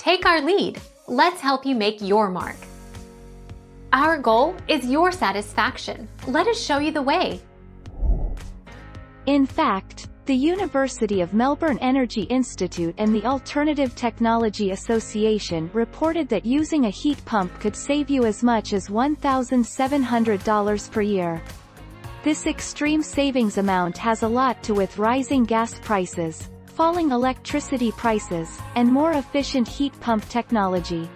Take our lead. Let's help you make your mark. Our goal is your satisfaction. Let us show you the way. In fact, the University of Melbourne Energy Institute and the Alternative Technology Association reported that using a heat pump could save you as much as $1,700 per year. This extreme savings amount has a lot to with rising gas prices, falling electricity prices, and more efficient heat pump technology.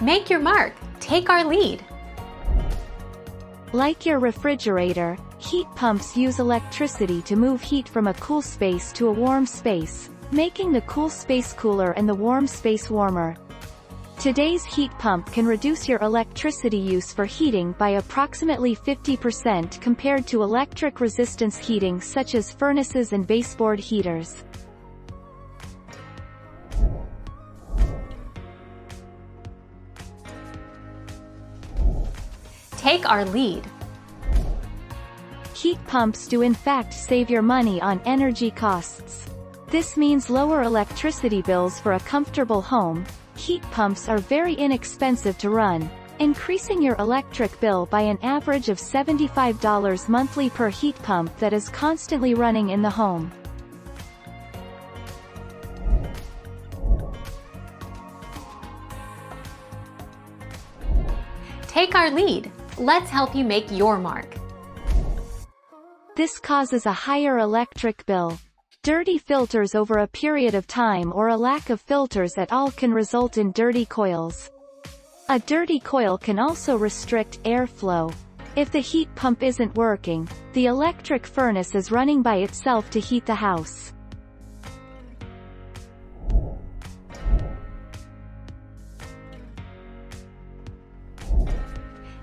Make your mark. Take our lead. Like your refrigerator, heat pumps use electricity to move heat from a cool space to a warm space, making the cool space cooler and the warm space warmer. Today's heat pump can reduce your electricity use for heating by approximately 50% compared to electric resistance heating such as furnaces and baseboard heaters. Take our lead. Heat pumps do in fact save your money on energy costs. This means lower electricity bills for a comfortable home. Heat pumps are very inexpensive to run, increasing your electric bill by an average of $75 monthly per heat pump that is constantly running in the home. Take our lead. Let's help you make your mark. This causes a higher electric bill. Dirty filters over a period of time or a lack of filters at all can result in dirty coils. A dirty coil can also restrict airflow. If the heat pump isn't working, the electric furnace is running by itself to heat the house.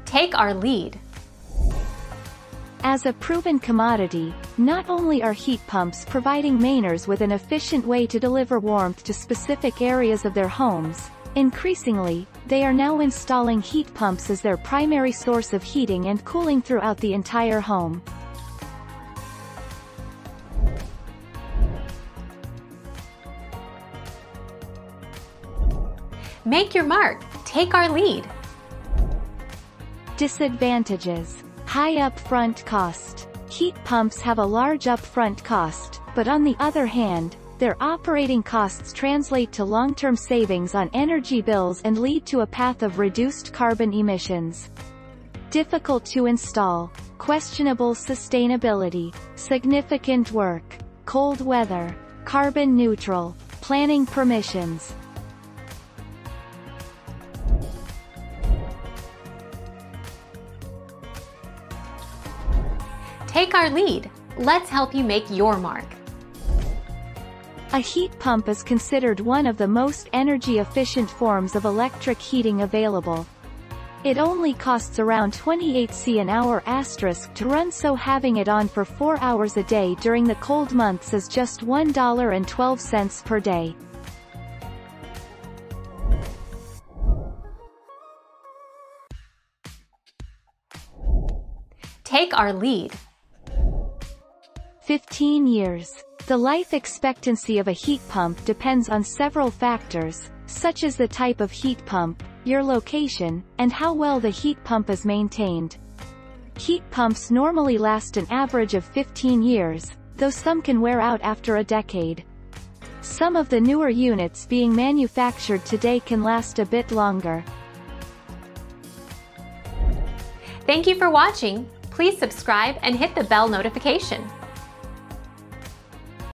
Take our lead. As a proven commodity, not only are heat pumps providing Mainers with an efficient way to deliver warmth to specific areas of their homes, increasingly, they are now installing heat pumps as their primary source of heating and cooling throughout the entire home. Make your mark. Take our lead. Disadvantages. High upfront cost. Heat pumps have a large upfront cost, but on the other hand, their operating costs translate to long-term savings on energy bills and lead to a path of reduced carbon emissions. Difficult to install. Questionable sustainability. Significant work. Cold weather. Carbon neutral. Planning permissions. Take our lead. Let's help you make your mark. A heat pump is considered one of the most energy-efficient forms of electric heating available. It only costs around 28 C an hour asterisk to run so having it on for 4 hours a day during the cold months is just $1.12 per day. Take our lead. 15 years. The life expectancy of a heat pump depends on several factors, such as the type of heat pump, your location, and how well the heat pump is maintained. Heat pumps normally last an average of 15 years, though some can wear out after a decade. Some of the newer units being manufactured today can last a bit longer. Thank you for watching. Please subscribe and hit the bell notification.